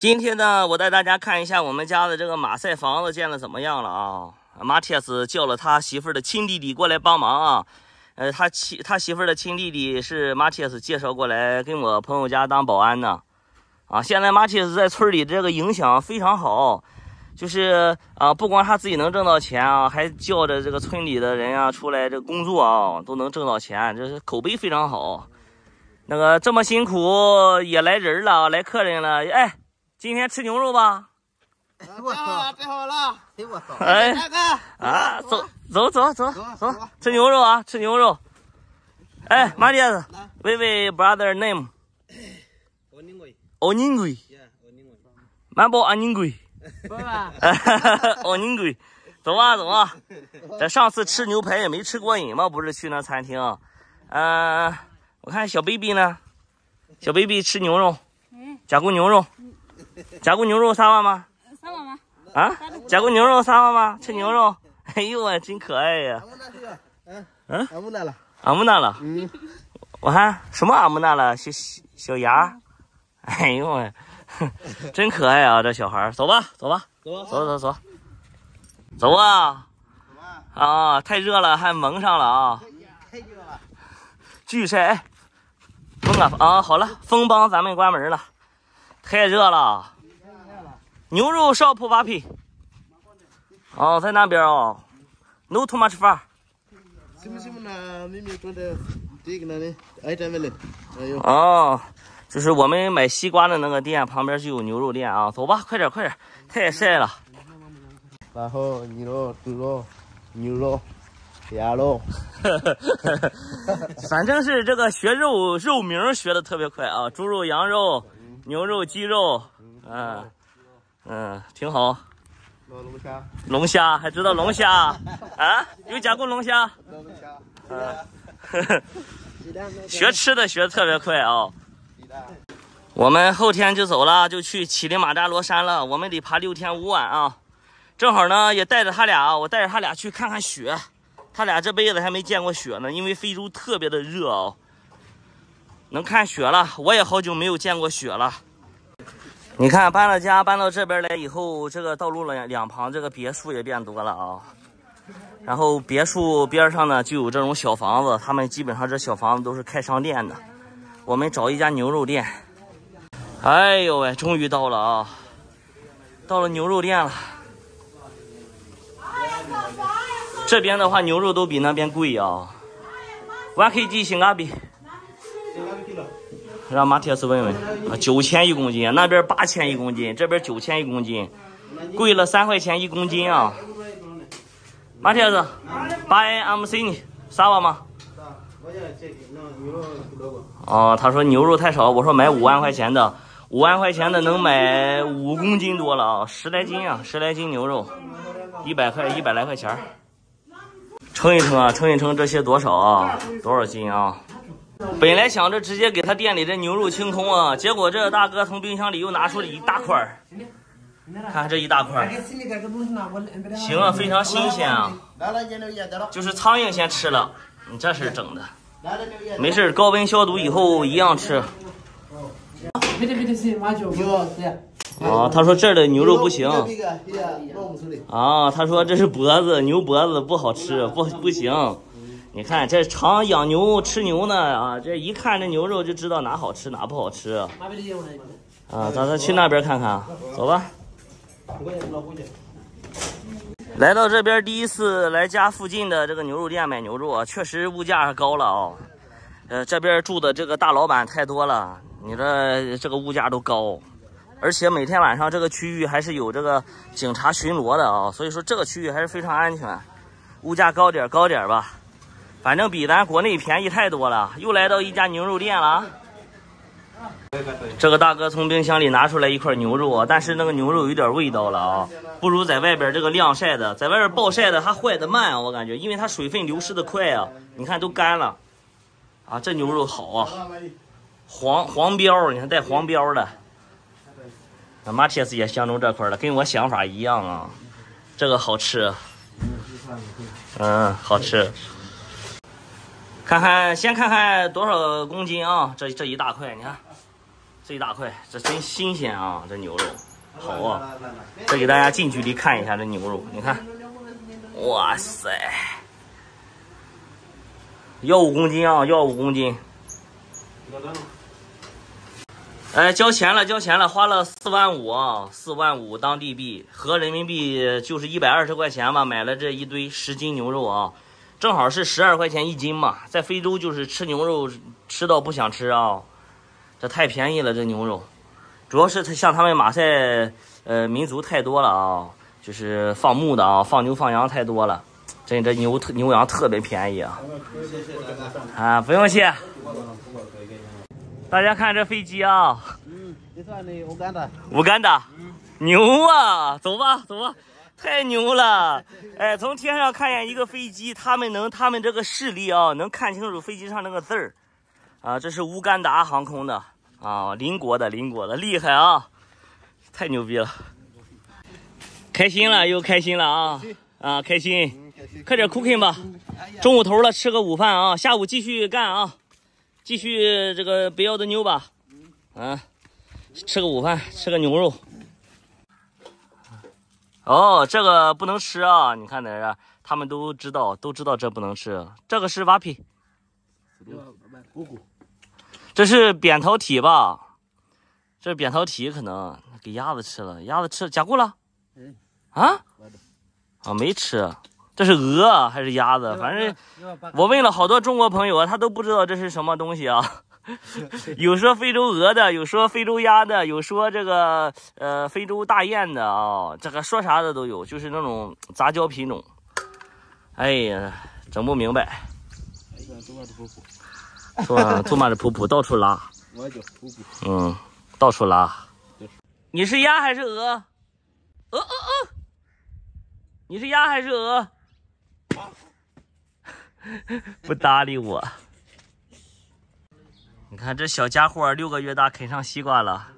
今天呢，我带大家看一下我们家的这个马赛房子建的怎么样了啊？马铁斯叫了他媳妇儿的亲弟弟过来帮忙啊。呃，他亲他媳妇儿的亲弟弟是马铁斯介绍过来跟我朋友家当保安的。啊，现在马铁斯在村里这个影响非常好，就是啊，不光他自己能挣到钱啊，还叫着这个村里的人啊出来这工作啊，都能挣到钱，这是口碑非常好。那个这么辛苦也来人了，来客人了，哎，今天吃牛肉吧？备好了，备好了。哎我操！哎大哥，啊，走走走走走，吃牛肉啊，吃牛肉。哎，马爹子喂喂，brother name 我宁贵，欧宁贵。满宝安宁贵，爸爸，欧宁贵，走啊走啊。这上次吃牛排也没吃过瘾嘛，不是去那餐厅。嗯、我看小 baby 呢，小 baby 吃牛肉，加工牛肉，加过牛肉啥碗吗？三碗吗？啊，加过牛肉啥碗吗？吃牛肉。哎呦喂，真可爱呀！阿木那这个，嗯嗯，阿木那了，阿木那了。嗯，我看什么阿木那了，小小小牙，哎呦喂，真可爱啊！这小孩，走吧，走吧，走吧，走走走，走啊！啊，太热了，还蒙上了啊！太热了。巨晒，哎，风啊啊！好了，风帮咱们关门了，太热了。牛肉烧普巴皮。哦，在那边哦，no too much far。行不行呢？明明说的这个哎，这边哦，就是我们买西瓜的那个店旁边就有牛肉店啊，走吧，快点快点，太晒了。然后牛肉、猪肉、牛肉、鸭肉，反正是这个学肉肉名学的特别快啊，猪肉、羊肉、牛肉、鸡肉，嗯嗯，挺好。龙虾，龙虾还知道龙虾 啊？有加工龙虾？老龙虾，嗯，鸡蛋，学吃的学的特别快啊。我们后天就走了，就去乞力马扎罗山了。我们得爬六天五晚啊。正好呢，也带着他俩，我带着他俩去看看雪。他俩这辈子还没见过雪呢，因为非洲特别的热啊、能看雪了。我也好久没有见过雪了。你看，搬了家，搬到这边来以后，这个道路两两旁这个别墅也变多了啊。然后别墅边上呢就有这种小房子，他们基本上这小房子都是开商店的。我们找一家牛肉店。哎呦喂，终于到了啊！到了牛肉店了。这边的话，牛肉都比那边贵啊。one kg 性价比，让马铁斯问问，九千一公斤，那边八千一公斤，这边九千一公斤，贵了三块钱一公斤啊。马铁斯，buy I'm seeing 啥吧吗？哦，他说牛肉太少，我说买五万块钱的，五万块钱的能买五公斤多了啊，十来斤啊，十来斤牛肉，一百块一百来块钱，称一称啊，称一称这些多少啊，多少斤啊？本来想着直接给他店里的牛肉清空啊，结果这大哥从冰箱里又拿出了一大块儿，看这一大块儿，行啊，非常新鲜啊，就是苍蝇先吃了，你这事整的。没事儿，高温消毒以后一样吃。牛，啊，他说这儿的牛肉不行。啊，他说这是脖子，牛脖子不好吃，不不行。你看这常养牛吃牛呢啊，这一看这牛肉就知道哪好吃哪不好吃啊。啊，咱咱去那边看看，走吧。来到这边第一次来家附近的这个牛肉店买牛肉啊，确实物价高了啊、呃，这边住的这个大老板太多了，你这这个物价都高，而且每天晚上这个区域还是有这个警察巡逻的啊，所以说这个区域还是非常安全。物价高点儿高点儿吧，反正比咱国内便宜太多了。又来到一家牛肉店了。这个大哥从冰箱里拿出来一块牛肉啊，但是那个牛肉有点味道了啊，不如在外边这个晾晒的，在外边暴晒的它坏的慢啊，我感觉，因为它水分流失的快啊，你看都干了，啊，这牛肉好啊，黄黄标，你看带黄标的，那马铁斯也相中这块了，跟我想法一样啊，这个好吃，嗯，好吃。看看，先看看多少公斤啊？这这一大块，你看，这一大块，这真新鲜啊！这牛肉好啊！再给大家近距离看一下这牛肉，你看，哇塞，要五公斤啊，要五公斤。哎，交钱了，交钱了，花了四万五啊，四万五当地币，合人民币就是一百二十块钱吧，买了这一堆十斤牛肉啊，正好是十二块钱一斤嘛，在非洲就是吃牛肉吃到不想吃啊。这太便宜了，这牛肉，主要是他像他们马赛呃民族太多了啊，就是放牧的啊，放牛放羊太多了，真这牛特牛羊特别便宜啊。啊，不用谢。大家看这飞机啊，嗯，这算的乌干达。乌干达，牛啊，走吧走吧，太牛了！哎，从天上看见一个飞机，他们能他们这个视力啊，能看清楚飞机上那个字儿。啊，这是乌干达航空的啊，邻国的邻国的，厉害啊，太牛逼了，开心了又开心了啊。啊，开心，快点 cooking 吧，中午头了，吃个午饭啊，下午继续干啊，继续这个不要的牛吧，啊，吃个午饭，吃个牛肉。哦，这个不能吃啊，你看在这，他们都知道，都知道这不能吃，这个是瓦皮。这是扁桃体吧？这是扁桃体，可能给鸭子吃了。鸭子吃甲固了？啊？啊，没吃。这是鹅还是鸭子？反正我问了好多中国朋友啊，他都不知道这是什么东西啊。有说非洲鹅的，有说非洲鸭的，有说这个呃非洲大雁的啊。这个说啥的都有，就是那种杂交品种。哎呀，整不明白。是吧？坐马的噗噗到处拉。我叫噗噗。嗯，到处拉。你是鸭还是鹅？鹅鹅鹅。你是鸭还是鹅？不搭理我。你看这小家伙六个月大，啃上西瓜了。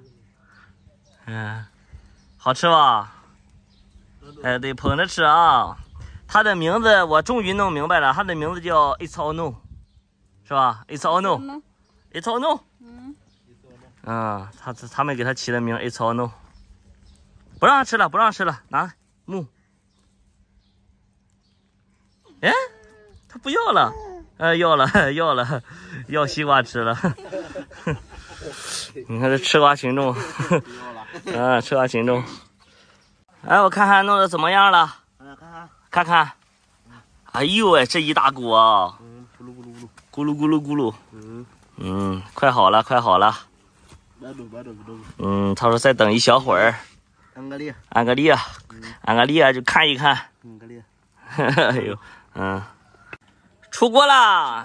嗯，好吃吧？哎，得捧着吃啊。它的名字我终于弄明白了，它的名字叫 It's all no。是吧？It's all no，It's all no。嗯，嗯，他他们给他起的名 It's all no。不让吃了，不让吃了，拿木。哎，他不要了，呃，要了，要了，要西瓜吃了。你看这吃瓜群众，嗯，吃瓜群众。哎，我看看弄的怎么样了？看看，看看。哎呦喂，这一大锅。咕噜咕噜咕噜，嗯嗯，快好了，快好了。嗯，他说再等一小会儿。安格利，安格利亚，安格利亚就看一看。安格利，哎呦，嗯，出锅啦！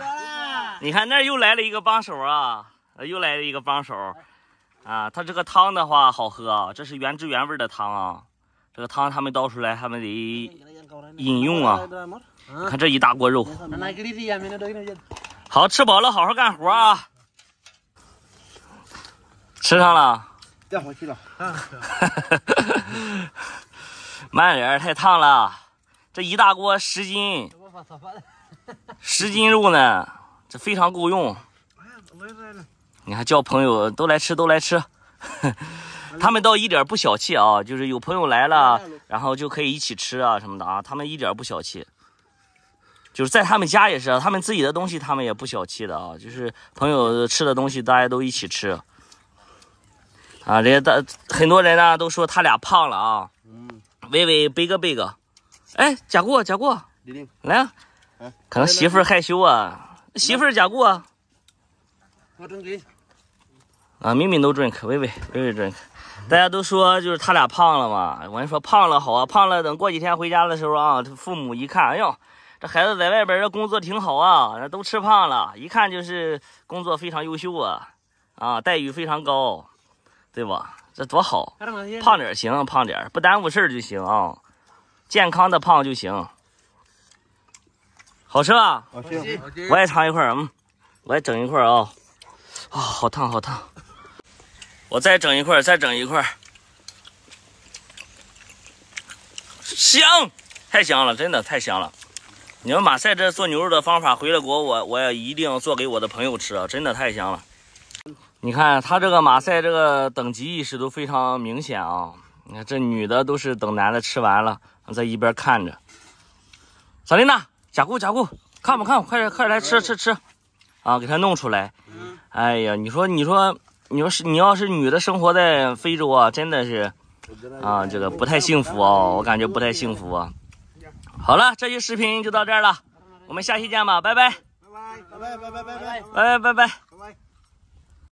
你看那又来了一个帮手啊，又来了一个帮手。啊，他这个汤的话好喝啊，这是原汁原味的汤啊。这个汤他们倒出来，他们得饮用啊。看这一大锅肉。好吃饱了，好好干活啊！吃上了，掉回去了。慢点，太烫了。这一大锅十斤，十斤肉呢，这非常够用。你看，叫朋友都来吃，都来吃。他们倒一点不小气啊，就是有朋友来了，然后就可以一起吃啊什么的啊，他们一点不小气。就是在他们家也是，他们自己的东西他们也不小气的啊。就是朋友吃的东西，大家都一起吃。啊，人家大很多人呢都说他俩胖了啊。嗯。微微背个背个，哎，贾过贾过，来啊。可能媳妇儿害羞啊，媳妇儿贾过。我 drink。啊，明明都 drink，微微微微 drink。大家都说就是他俩胖了嘛，我跟你说胖了好啊，胖了等过几天回家的时候啊，父母一看，哎呦。这孩子在外边这工作挺好啊，都吃胖了，一看就是工作非常优秀啊，啊，待遇非常高，对吧？这多好，胖点行，胖点不耽误事儿就行啊，健康的胖就行。好吃吧？好吃，我也尝一块嗯，我也整一块啊，啊，好烫好烫，我再整一块再整一块香，太香了，真的太香了。你们马赛这做牛肉的方法，回了国我我也一定要做给我的朋友吃啊！真的太香了。你看他这个马赛这个等级意识都非常明显啊！你看这女的都是等男的吃完了，在一边看着。萨琳娜，加固加固，看吧看吧，快点快点来吃吃吃，啊，给它弄出来。哎呀，你说你说你说是你要是女的生活在非洲啊，真的是啊，这个不太幸福哦，我感觉不太幸福啊。好了，这期视频就到这儿了，我们下期见吧，拜拜，拜拜拜拜拜拜。拜拜拜拜。